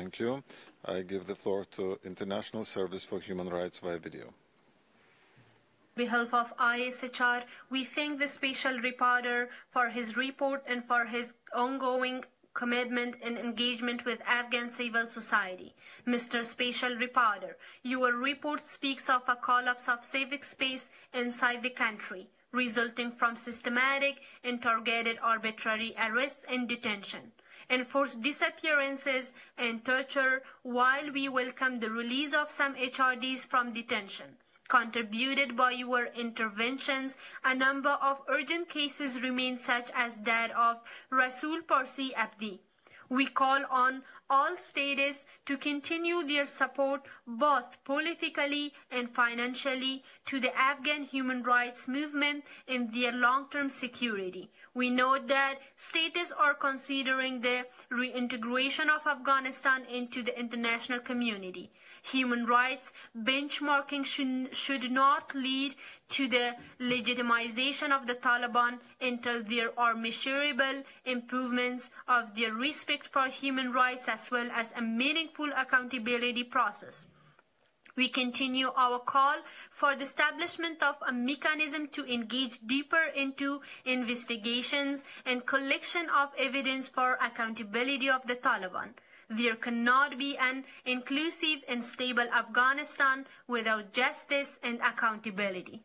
Thank you. I give the floor to International Service for Human Rights via video On behalf of ISHR, we thank the Special Rapporteur for his report and for his ongoing commitment and engagement with Afghan civil society. Mr. Special Rapporteur, your report speaks of a collapse of civic space inside the country, resulting from systematic and targeted arbitrary arrests and detention enforced disappearances and torture while we welcome the release of some HRDs from detention contributed by your interventions, a number of urgent cases remain such as that of Rasul Parsi Abdi. We call on all states to continue their support both politically and financially to the Afghan human rights movement and their long-term security. We note that states are considering the reintegration of Afghanistan into the international community human rights benchmarking should, should not lead to the legitimization of the Taliban until there are measurable improvements of their respect for human rights as well as a meaningful accountability process. We continue our call for the establishment of a mechanism to engage deeper into investigations and collection of evidence for accountability of the Taliban. There cannot be an inclusive and stable Afghanistan without justice and accountability.